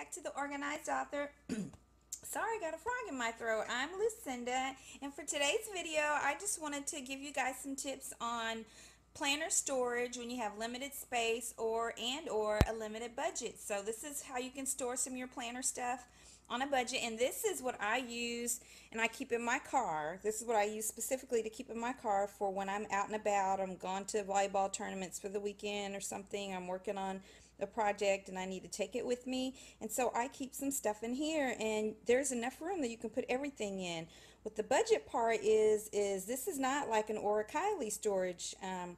back to the Organized Author. Sorry, I got a frog in my throat. I'm Lucinda, and for today's video, I just wanted to give you guys some tips on planner storage when you have limited space or and or a limited budget. So this is how you can store some of your planner stuff on a budget and this is what I use and I keep in my car. This is what I use specifically to keep in my car for when I'm out and about. I'm gone to volleyball tournaments for the weekend or something. I'm working on a project and I need to take it with me. And so I keep some stuff in here and there's enough room that you can put everything in. What the budget part is, is this is not like an Orla Kiely storage um,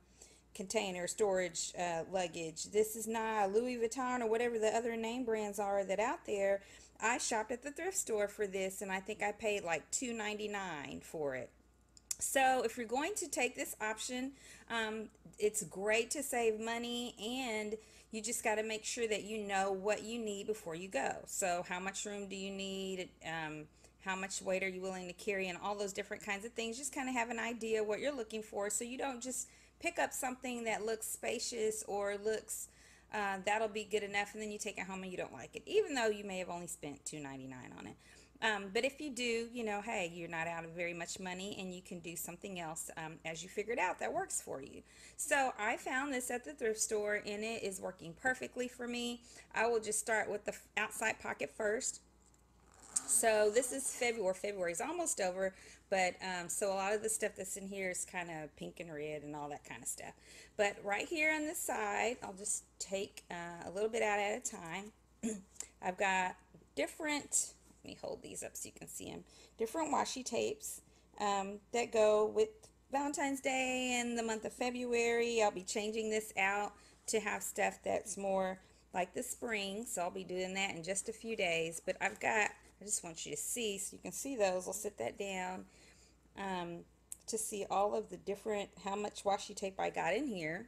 container, storage uh, luggage. This is not Louis Vuitton or whatever the other name brands are that out there. I shopped at the thrift store for this and I think I paid like $2.99 for it. So if you're going to take this option, um, it's great to save money and you just got to make sure that you know what you need before you go. So how much room do you need? Um, how much weight are you willing to carry and all those different kinds of things. Just kind of have an idea what you're looking for so you don't just pick up something that looks spacious or looks uh, that'll be good enough and then you take it home and you don't like it even though you may have only spent $2.99 on it. Um, but if you do, you know, hey, you're not out of very much money and you can do something else um, as you figured out that works for you. So I found this at the thrift store and it is working perfectly for me. I will just start with the outside pocket first. So this is February. February is almost over, but um, so a lot of the stuff that's in here is kind of pink and red and all that kind of stuff. But right here on the side, I'll just take uh, a little bit out at a time. I've got different let me hold these up so you can see them. Different washi tapes um, that go with Valentine's Day and the month of February. I'll be changing this out to have stuff that's more like the spring. So I'll be doing that in just a few days. But I've got, I just want you to see so you can see those. I'll sit that down um, to see all of the different, how much washi tape I got in here.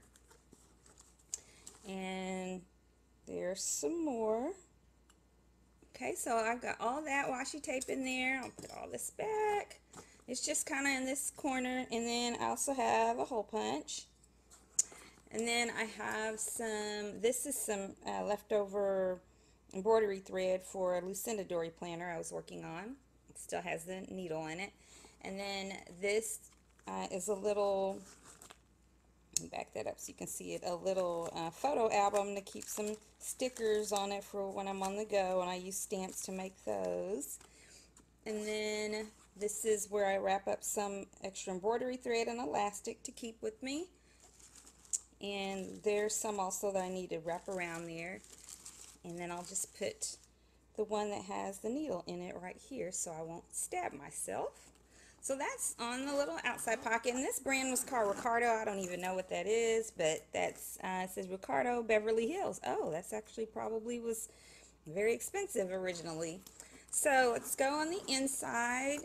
And there's some more. Okay, so I've got all that washi tape in there. I'll put all this back. It's just kind of in this corner. And then I also have a hole punch. And then I have some, this is some uh, leftover embroidery thread for a Lucindadori planner I was working on. It still has the needle in it. And then this uh, is a little back that up so you can see it, a little uh, photo album to keep some stickers on it for when I'm on the go, and I use stamps to make those. And then this is where I wrap up some extra embroidery thread and elastic to keep with me. And there's some also that I need to wrap around there. And then I'll just put the one that has the needle in it right here so I won't stab myself. So that's on the little outside pocket. And this brand was called Ricardo. I don't even know what that is, but that's, uh, it says Ricardo Beverly Hills. Oh, that's actually probably was very expensive originally. So let's go on the inside.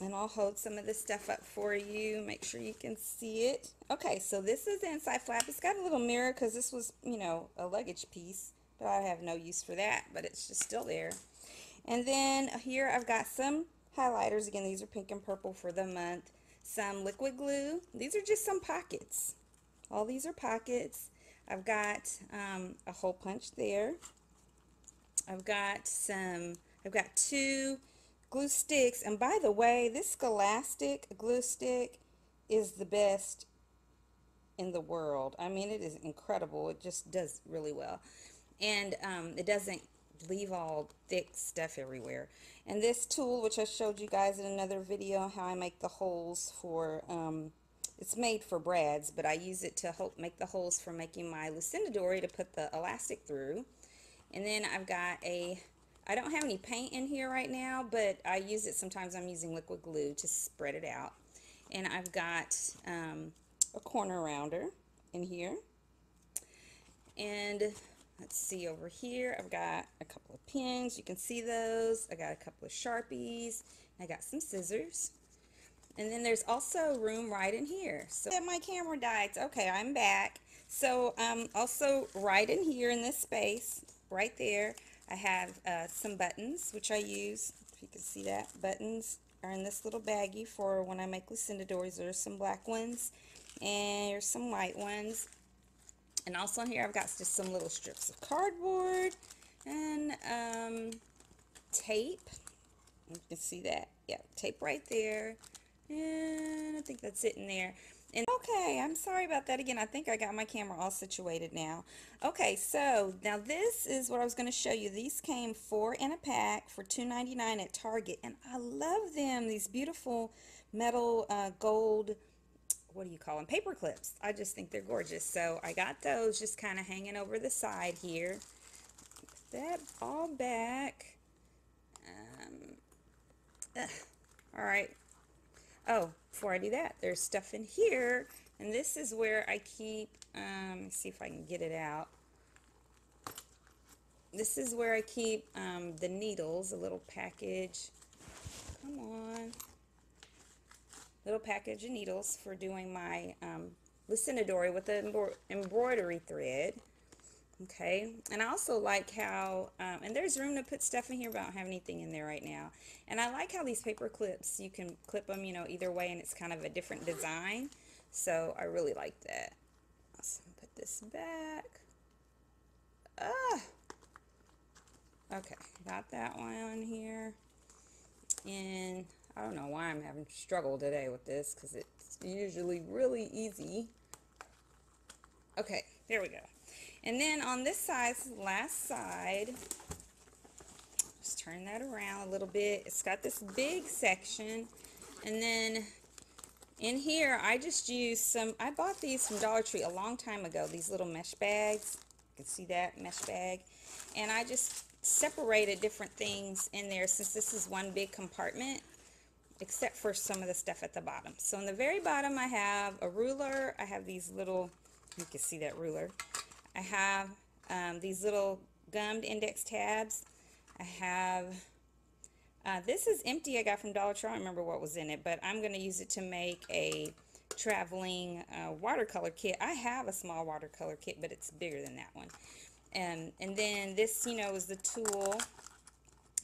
And I'll hold some of this stuff up for you. Make sure you can see it. Okay, so this is the inside flap. It's got a little mirror because this was, you know, a luggage piece. But I have no use for that, but it's just still there. And then here I've got some highlighters. Again, these are pink and purple for the month. Some liquid glue. These are just some pockets. All these are pockets. I've got um, a hole punch there. I've got some, I've got two glue sticks. And by the way, this Scholastic glue stick is the best in the world. I mean, it is incredible. It just does really well. And um, it doesn't leave all thick stuff everywhere. And this tool, which I showed you guys in another video, how I make the holes for, um, it's made for brads, but I use it to help make the holes for making my Lucindadori to put the elastic through. And then I've got a, I don't have any paint in here right now, but I use it sometimes I'm using liquid glue to spread it out. And I've got um, a corner rounder in here. And Let's see over here. I've got a couple of pins. You can see those. I got a couple of Sharpies. I got some scissors. And then there's also room right in here. So my camera died. Okay, I'm back. So um, also right in here in this space, right there, I have uh, some buttons, which I use. If you can see that, buttons are in this little baggie for when I make Lucindadoris. There's some black ones and there's some white ones. And also here I've got just some little strips of cardboard and um, tape. You can see that. Yeah, tape right there. And I think that's it in there. And okay, I'm sorry about that again. I think I got my camera all situated now. Okay, so now this is what I was going to show you. These came four in a pack for $2.99 at Target, and I love them. These beautiful metal uh, gold what do you call them paper clips. I just think they're gorgeous. So I got those just kind of hanging over the side here. Put that all back. Um, all right. Oh before I do that there's stuff in here and this is where I keep um, see if I can get it out. This is where I keep um, the needles a little package. Come on package of needles for doing my um, Lucinda with the embroidery thread. Okay, and I also like how, um, and there's room to put stuff in here, but I don't have anything in there right now. And I like how these paper clips, you can clip them, you know, either way, and it's kind of a different design. So I really like that. Let's put this back. Ah! Okay, got that one here. And I don't know why I'm having struggle today with this because it's usually really easy. Okay, there we go. And then on this side, last side, just turn that around a little bit. It's got this big section. And then in here, I just used some, I bought these from Dollar Tree a long time ago, these little mesh bags. You can see that mesh bag. And I just separated different things in there since this is one big compartment except for some of the stuff at the bottom. So in the very bottom I have a ruler. I have these little, you can see that ruler. I have um, these little gummed index tabs. I have, uh, this is empty I got from Dollar Tree. I don't remember what was in it, but I'm going to use it to make a traveling uh, watercolor kit. I have a small watercolor kit, but it's bigger than that one. And, and then this, you know, is the tool.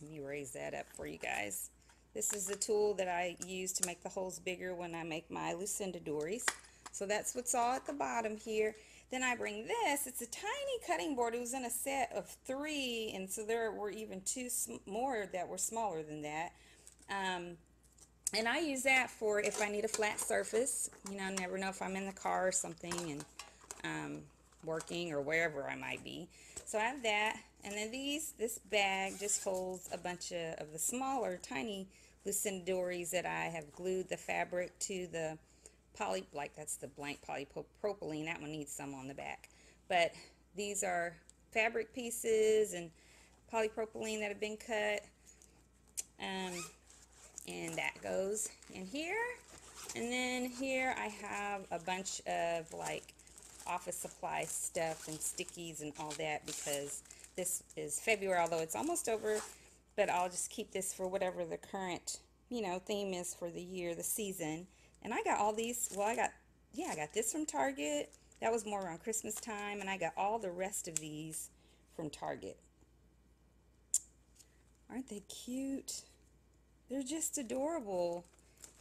Let me raise that up for you guys. This is the tool that I use to make the holes bigger when I make my Lucindadoris. So that's what's all at the bottom here. Then I bring this. It's a tiny cutting board. It was in a set of three, and so there were even two more that were smaller than that. Um, and I use that for if I need a flat surface. You know, I never know if I'm in the car or something and um, working or wherever I might be. So I have that. And then these, this bag just holds a bunch of, of the smaller, tiny Lucindadoris that I have glued the fabric to the poly, like that's the blank polypropylene. That one needs some on the back. But these are fabric pieces and polypropylene that have been cut. Um, and that goes in here. And then here I have a bunch of like office supply stuff and stickies and all that because this is February, although it's almost over, but I'll just keep this for whatever the current, you know, theme is for the year, the season. And I got all these, well, I got, yeah, I got this from Target. That was more around Christmas time, and I got all the rest of these from Target. Aren't they cute? They're just adorable.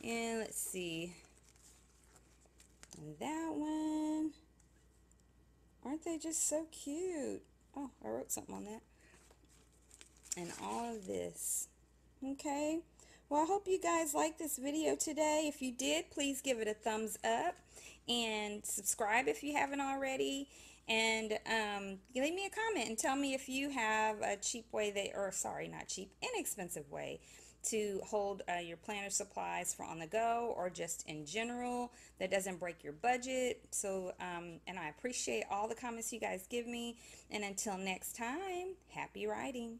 And let's see. And that one. Aren't they just so cute? Oh, I wrote something on that. And all of this. Okay. Well, I hope you guys liked this video today. If you did, please give it a thumbs up and subscribe if you haven't already. And um, leave me a comment and tell me if you have a cheap way that, or sorry, not cheap, inexpensive way to hold uh, your planner supplies for on the go or just in general that doesn't break your budget. So, um, and I appreciate all the comments you guys give me. And until next time, happy writing.